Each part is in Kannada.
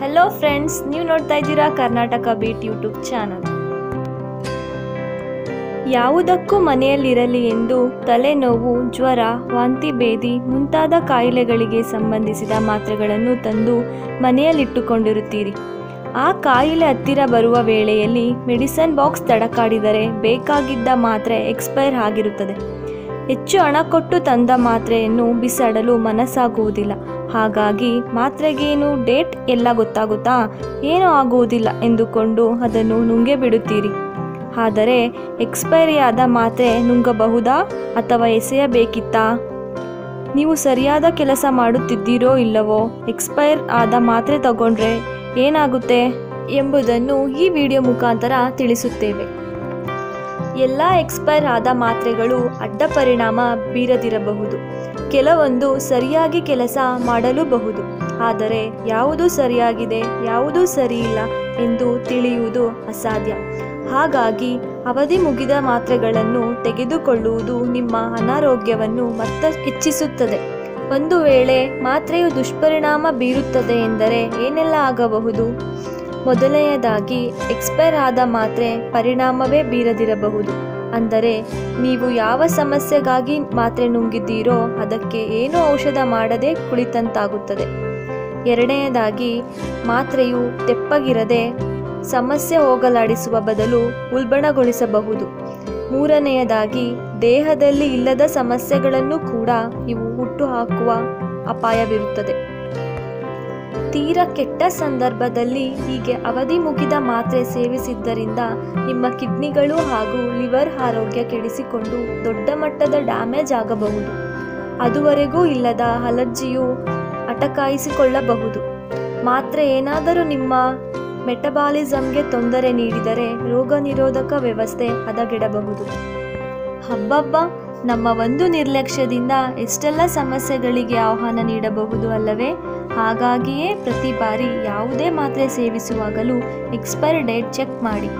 ಹೆಲೋ ಫ್ರೆಂಡ್ಸ್ ನೀವು ನೋಡ್ತಾ ಇದ್ದೀರಾ ಕರ್ನಾಟಕ ಬೀಟ್ ಯೂಟ್ಯೂಬ್ ಚಾನಲ್ ಯಾವುದಕ್ಕೂ ಮನೆಯಲ್ಲಿರಲಿ ಎಂದು ತಲೆನೋವು, ಜ್ವರ, ವಾಂತಿ ಭೇದಿ ಮುಂತಾದ ಕಾಯಿಲೆಗಳಿಗೆ ಸಂಬಂಧಿಸಿದ ಮಾತ್ರೆಗಳನ್ನು ತಂದು ಮನೆಯಲ್ಲಿಟ್ಟುಕೊಂಡಿರುತ್ತೀರಿ. ಆ ಕಾಯಿಲೆ ಹತ್ತಿರ ಬರುವ ವೇಳೆಯಲ್ಲಿ ಮೆಡಿಸನ್ ಬಾಕ್ಸ್ ತಡಕಾಡಿದರೆ ಬೇಕಾಗಿದ್ದ ಮಾತ್ರೆ ಎಕ್ಸ್ಪೈರ್ ಆಗಿರುತ್ತದೆ. ಹೆಚ್ಚು ಹಣ ಕೊಟ್ಟು ತಂದ ಮಾತ್ರೆಯನ್ನು ಬಿಸಾಡಲು ಮನಸ್ಸಾಗುವುದಿಲ್ಲ. ಹಾಗಾಗಿ ಮಾತ್ರೆಗೇನು, ಡೇಟ್ ಎಲ್ಲ ಗೊತ್ತಾಗುತ್ತಾ? ಏನೂ ಆಗುವುದಿಲ್ಲ ಎಂದುಕೊಂಡು ಅದನ್ನು ನುಂಗೆ ಬಿಡುತ್ತೀರಿ ಆದರೆ ಎಕ್ಸ್ಪೈರಿ ಆದ ಮಾತ್ರೆ ನುಂಗಬಹುದಾ ಅಥವಾ ಎಸೆಯಬೇಕಿತ್ತಾ? ನೀವು ಸರಿಯಾದ ಕೆಲಸ ಮಾಡುತ್ತಿದ್ದೀರೋ ಇಲ್ಲವೋ? ಎಕ್ಸ್ಪೈರ್ ಆದ ಮಾತ್ರೆ ತಗೊಂಡ್ರೆ ಏನಾಗುತ್ತೆ ಎಂಬುದನ್ನು ಈ ವಿಡಿಯೋ ಮುಖಾಂತರ ತಿಳಿಸುತ್ತೇವೆ. ಎಲ್ಲ ಎಕ್ಸ್ಪೈರ್ ಆದ ಮಾತ್ರೆಗಳು ಅಡ್ಡ ಪರಿಣಾಮ ಬೀರದಿರಬಹುದು. ಕೆಲವೊಂದು ಸರಿಯಾಗಿ ಕೆಲಸ ಮಾಡಲೂಬಹುದು. ಆದರೆ ಯಾವುದು ಸರಿಯಾಗಿದೆ, ಯಾವುದು ಸರಿಯಿಲ್ಲ ಎಂದು ತಿಳಿಯುವುದು ಅಸಾಧ್ಯ. ಹಾಗಾಗಿ ಅವಧಿ ಮುಗಿದ ಮಾತ್ರೆಗಳನ್ನು ತೆಗೆದುಕೊಳ್ಳುವುದು ನಿಮ್ಮ ಅನಾರೋಗ್ಯವನ್ನು ಮತ್ತೆ ಹೆಚ್ಚಿಸುತ್ತದೆ. ಒಂದು ವೇಳೆ ಮಾತ್ರೆಯು ದುಷ್ಪರಿಣಾಮ ಬೀರುತ್ತದೆ ಎಂದರೆ ಏನೆಲ್ಲ ಆಗಬಹುದು? ಮೊದಲನೆಯದಾಗಿ ಎಕ್ಸ್ಪೈರ್ ಆದ ಮಾತ್ರೆ ಪರಿಣಾಮವೇ ಬೀರದಿರಬಹುದು. ಅಂದರೆ, ನೀವು ಯಾವ ಸಮಸ್ಯೆಗಾಗಿ ಮಾತ್ರೆ ನುಂಗಿದ್ದೀರೋ ಅದಕ್ಕೆ ಏನು ಔಷಧ ಮಾಡದೆ ಕುಳಿತಂತಾಗುತ್ತದೆ. ಎರಡನೆಯದಾಗಿ, ಮಾತ್ರೆಯು ತೆಪ್ಪಗಿರದೆ ಸಮಸ್ಯೆ ಹೋಗಲಾಡಿಸುವ ಬದಲು ಉಲ್ಬಣಗೊಳಿಸಬಹುದು. ಮೂರನೆಯದಾಗಿ, ದೇಹದಲ್ಲಿ ಇಲ್ಲದ ಸಮಸ್ಯೆಗಳನ್ನು ಕೂಡ ಇವು ಹುಟ್ಟುಹಾಕುವ ಅಪಾಯವಿರುತ್ತದೆ. ತೀರಾ ಕೆಟ್ಟ ಸಂದರ್ಭದಲ್ಲಿ ಹೀಗೆ ಅವಧಿ ಮುಗಿದ ಮಾತ್ರೆ ಸೇವಿಸಿದ್ದರಿಂದ ನಿಮ್ಮ ಕಿಡ್ನಿಗಳು ಹಾಗೂ ಲಿವರ್ ಆರೋಗ್ಯ ಕೆಡಿಸಿಕೊಂಡು ದೊಡ್ಡ ಮಟ್ಟದ ಡ್ಯಾಮೇಜ್ ಆಗಬಹುದು. ಅದುವರೆಗೂ ಇಲ್ಲದ ಅಲರ್ಜಿಯು ಅಟಕಾಯಿಸಿಕೊಳ್ಳಬಹುದು. ಮಾತ್ರೆ ಏನಾದರೂ ನಿಮ್ಮ ಮೆಟಬಾಲಿಸಮ್ಗೆ ತೊಂದರೆ ನೀಡಿದರೆ ರೋಗ ನಿರೋಧಕ ವ್ಯವಸ್ಥೆ ಹದಗೆಡಬಹುದು. ಹಬ್ಬಬ್ಬ, ನಮ್ಮ ಒಂದು ನಿರ್ಲಕ್ಷ್ಯದಿಂದ ಎಷ್ಟೆಲ್ಲ ಸಮಸ್ಯೆಗಳಿಗೆ ಆಹ್ವಾನ ನೀಡಬಹುದು ಅಲ್ಲವೇ? ಹಾಗಾಗಿಯೇ ಪ್ರತಿ ಬಾರಿ ಯಾವುದೇ ಮಾತ್ರೆ ಸೇವಿಸುವಾಗಲೂ ಎಕ್ಸ್ಪೈರ್ ಡೇಟ್ ಚೆಕ್ ಮಾಡಿ.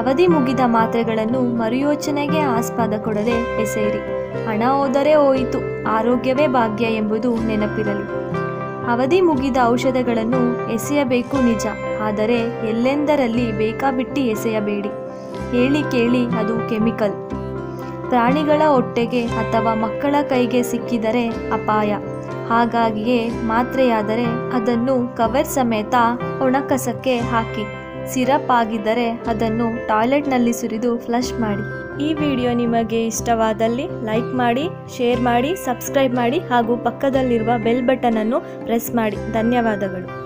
ಅವಧಿ ಮುಗಿದ ಮಾತ್ರೆಗಳನ್ನು ಮರುಯೋಚನೆಗೆ ಆಸ್ಪದ ಕೊಡದೆ ಎಸೆಯಿರಿ. ಹಣ ಹೋದರೆ ಹೋಯಿತು, ಆರೋಗ್ಯವೇ ಭಾಗ್ಯ ಎಂಬುದು ನೆನಪಿರಲಿ. ಅವಧಿ ಮುಗಿದ ಔಷಧಗಳನ್ನು ಎಸೆಯಬೇಕು ನಿಜ, ಆದರೆ ಎಲ್ಲೆಂದರಲ್ಲಿ ಬೇಕಾಬಿಟ್ಟಿ ಎಸೆಯಬೇಡಿ. ಹೇಳಿ ಕೇಳಿ ಅದು ಕೆಮಿಕಲ್. ಪ್ರಾಣಿಗಳ ಹೊಟ್ಟೆಗೆ ಅಥವಾ ಮಕ್ಕಳ ಕೈಗೆ ಸಿಕ್ಕಿದರೆ ಅಪಾಯ. ಹಾಗಾಗಿಯೇ ಮಾತ್ರೆಯಾದರೆ ಅದನ್ನು ಕವರ್ ಸಮೇತ ಒಣಕಸಕ್ಕೆ ಹಾಕಿ. ಸಿರಪ್ ಆಗಿದ್ದರೆ ಅದನ್ನು ಟಾಯ್ಲೆಟ್ನಲ್ಲಿ ಸುರಿದು ಫ್ಲಶ್ ಮಾಡಿ. ಈ ವಿಡಿಯೋ ನಿಮಗೆ ಇಷ್ಟವಾದಲ್ಲಿ ಲೈಕ್ ಮಾಡಿ, ಶೇರ್ ಮಾಡಿ, ಸಬ್ಸ್ಕ್ರೈಬ್ ಮಾಡಿ ಹಾಗೂ ಪಕ್ಕದಲ್ಲಿರುವ ಬೆಲ್ ಬಟನನ್ನು ಪ್ರೆಸ್ ಮಾಡಿ. ಧನ್ಯವಾದಗಳು.